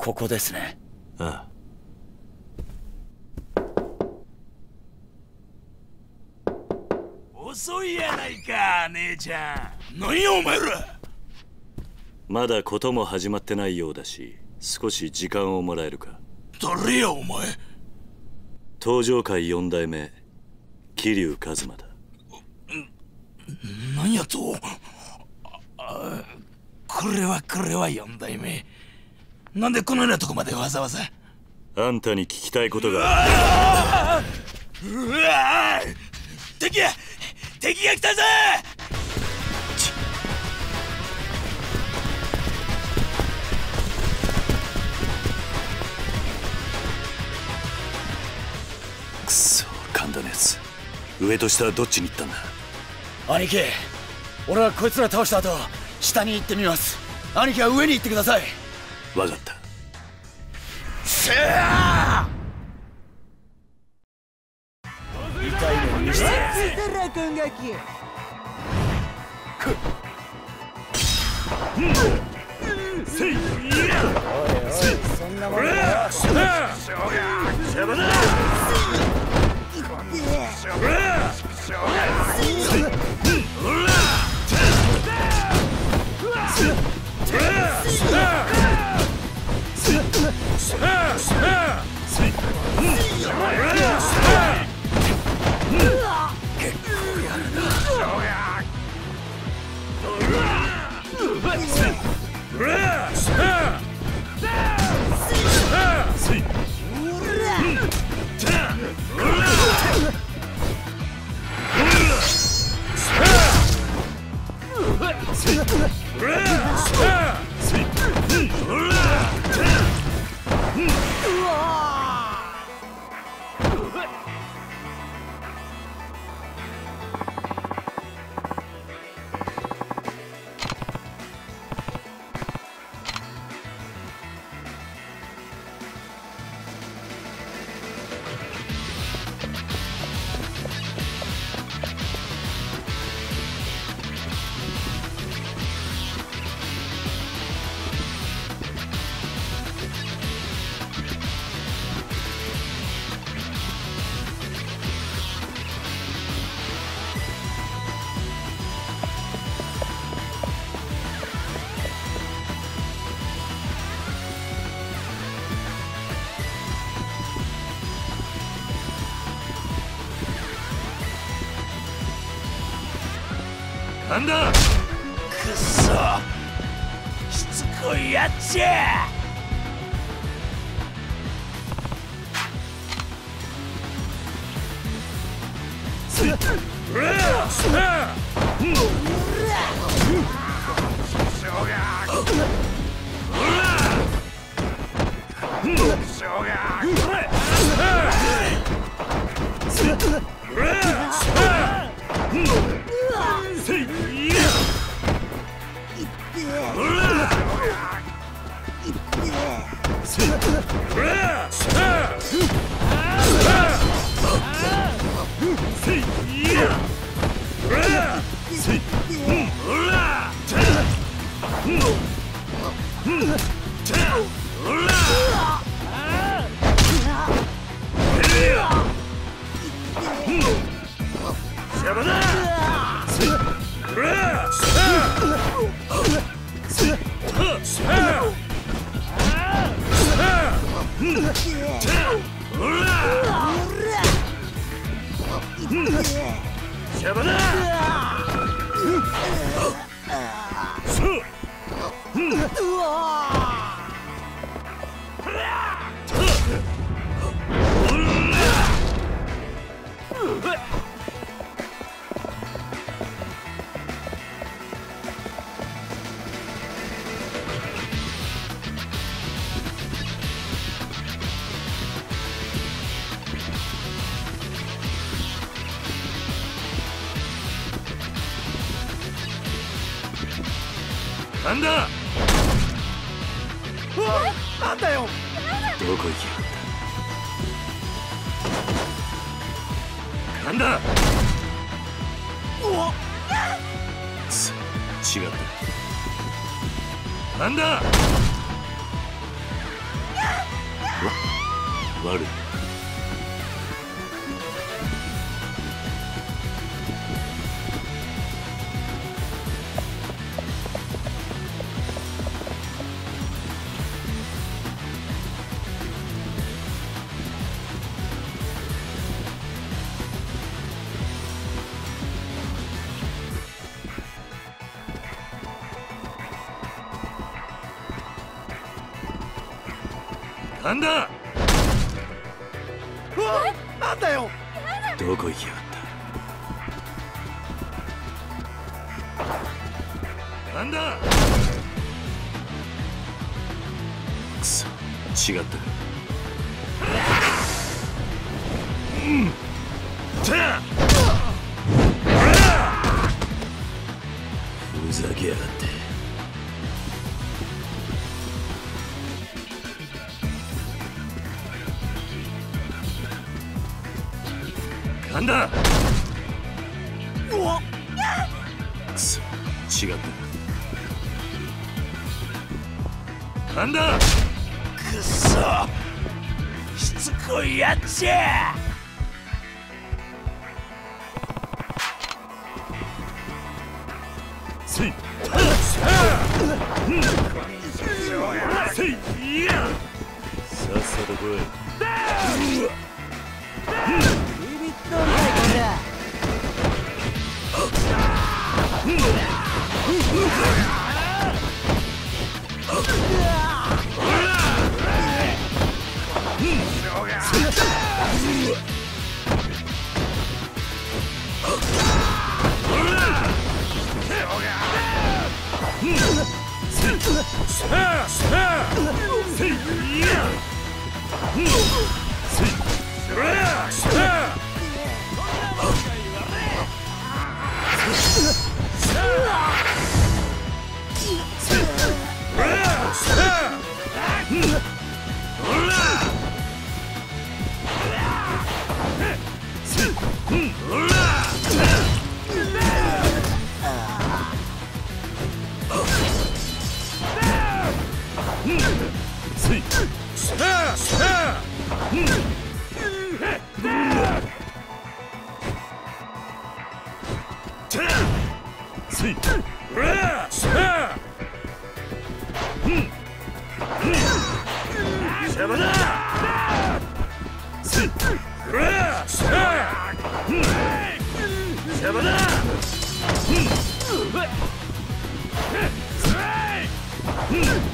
ここですね。ああ。遅いやないか姉ちゃん。何やお前ら。まだことも始まってないようだし少し時間をもらえるか。誰やお前。登場界四代目桐生一馬だ。何やと。これはこれは四代目なんでこのようなとこまでわざわざ？あんたに聞きたいことがうわ敵や！敵が来たぜ！くそ神田のやつ。上と下はどっちに行ったんだ？兄貴俺はこいつら倒した後下に行ってみます。兄貴は上に行ってください分かった。せあ痛いのに。してドラゴンがきせい。おいおいそんなもんだよしゃばだなんだ？くそ。しつこいやっち。ゃ邪魔だ Uh. なんだ？なんだよ。どこ行きやがった？なんだ？うわ。つ違った。なんだ？悪いなんだ？うわなんだよ。どこ行きやがった？なんだ？くそ違ったか。うん。たふだ。うわ。くそ違ったなんだ。くそ。しつこいやっちゃせい。せい。い。やさっさと来い Yeah! Sweet. 様だすっくらすっ貴様だうん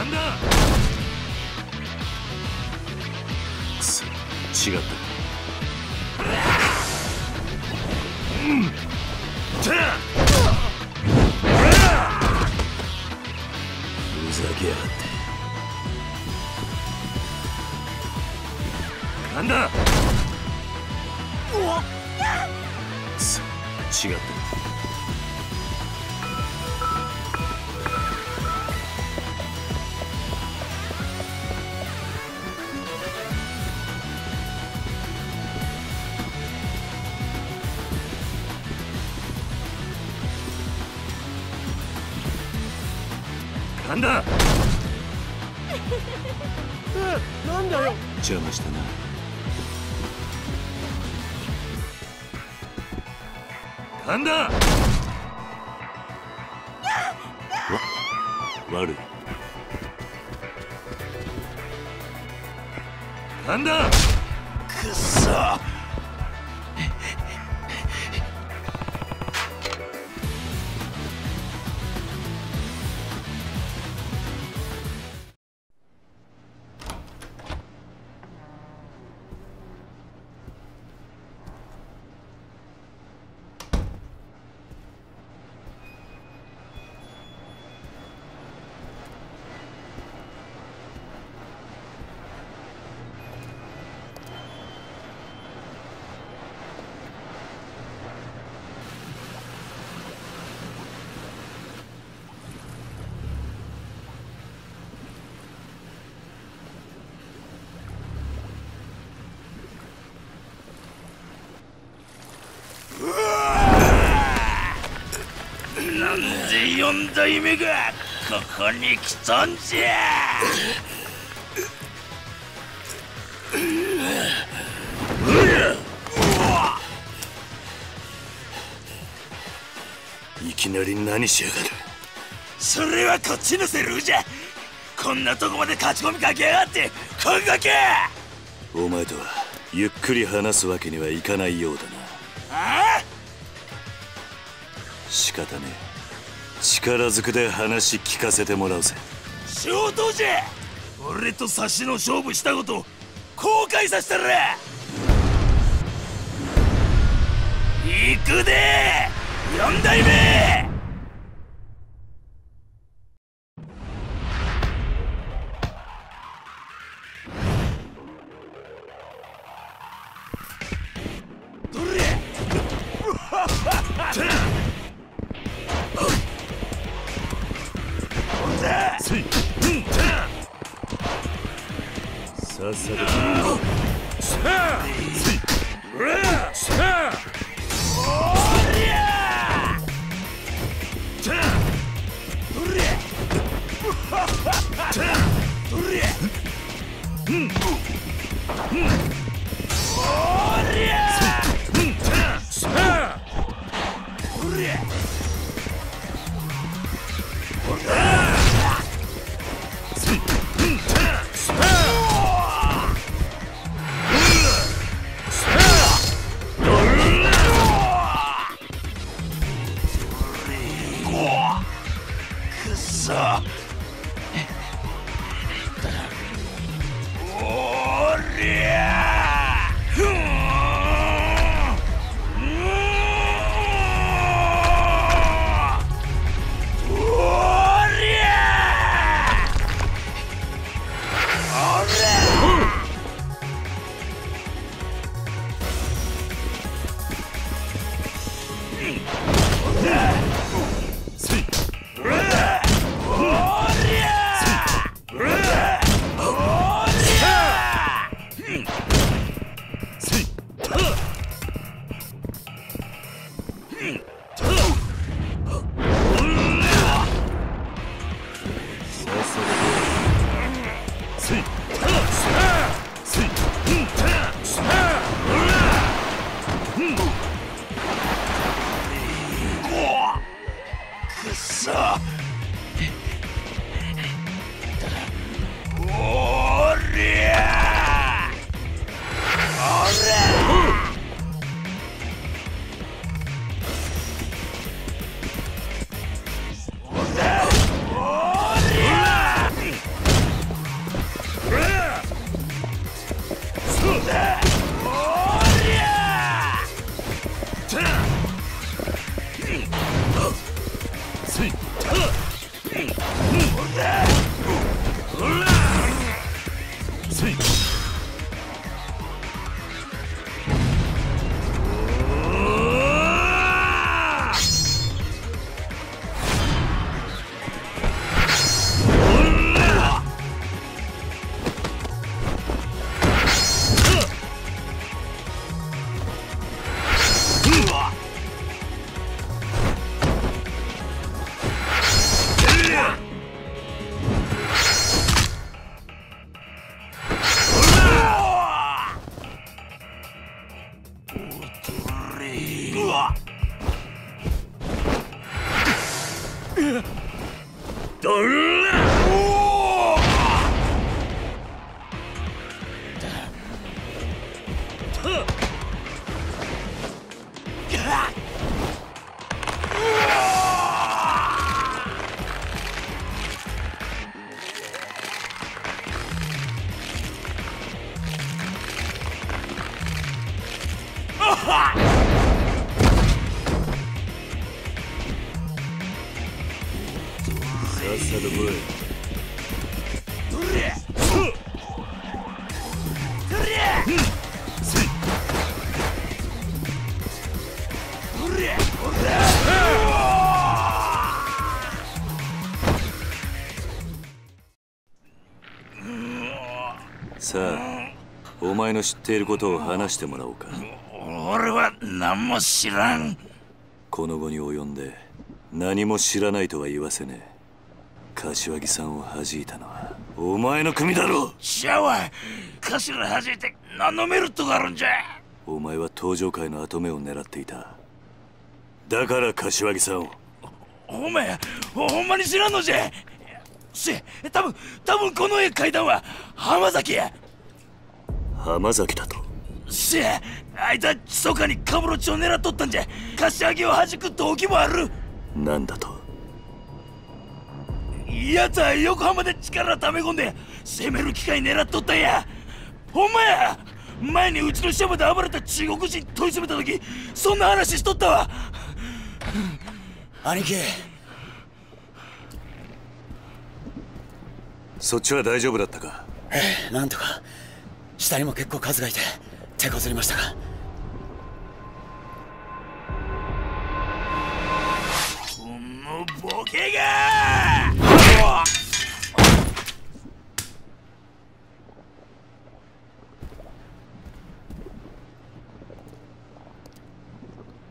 なんだ？くそ違った。うんたふざけやがって。なんだ？うわくそ違ったなんだ？えなんだよ？邪魔したな。なんだ？わ悪い。なんだ？くそ四代目がここに来たんじゃ。いきなり何しやがる。それはこっちのセリフじゃこんなとこまで勝ち込みかけやがってこんだけ。お前とはゆっくり話すわけにはいかないようだな。あ？仕方ねえ力ずくで話聞かせてもらうぜ。消灯じゃ。俺と差しの勝負したこと後悔させたら行くで!四代目!さっさとせいくついさあお前の知っていることを話してもらおうか。俺は何も知らん。この後に及んで何も知らないとは言わせねえ。柏木さんを弾いたのはお前の組だろシャワー頭弾いて何のメリットがあるんじゃ。お前は登場界の跡目を狙っていた。だから柏木さんを。お前ほんまに知らんのじゃ。せ多分多分この絵描いたんは浜崎や。浜崎だとせあいつは密かにカムロチを狙っとったんじゃ。柏木を弾く動機もある。なんだと？奴は横浜で力溜め込んで攻める機会狙っとったんや。ほんまや前にうちの下まで暴れた中国人問い詰めた時そんな話しとったわ。兄貴。そっちは大丈夫だったか？ええなんとか。下にも結構数がいて手こずりましたが。このボケが。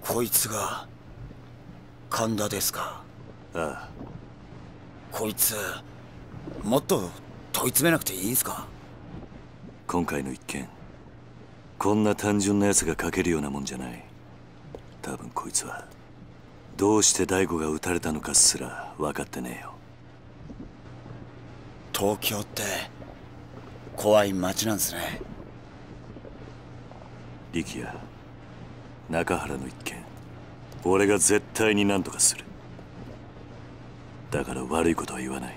こいつが神田ですか？ああ。こいつもっと問い詰めなくていいんすか？今回の一件こんな単純な奴が書けるようなもんじゃない。多分こいつはどうして大悟が撃たれたのかすら分かってねえよ。東京って怖い街なんですね。力也中原の一件。俺が絶対に何とかする。だから悪いことは言わない。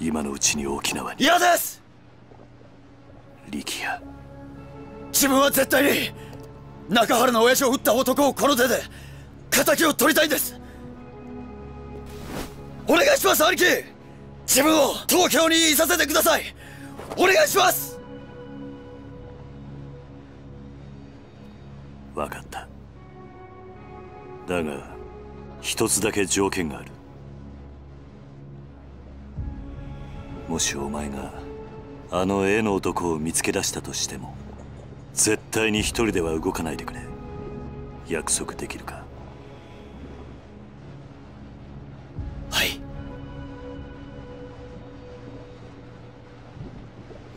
今のうちに沖縄に。嫌です！力也自分は絶対に中原の親父を撃った男をこの手で敵を取りたいんです。お願いします兄貴自分を東京にいさせてください。お願いします。分かった。だが一つだけ条件がある。もしお前があの絵の男を見つけ出したとしても。絶対に一人では動かないでくれ。約束できるか？はい。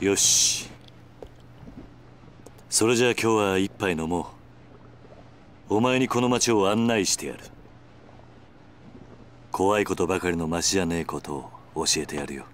よし。それじゃあ今日は一杯飲もう。お前にこの町を案内してやる。怖いことばかりの町じゃねえことを教えてやるよ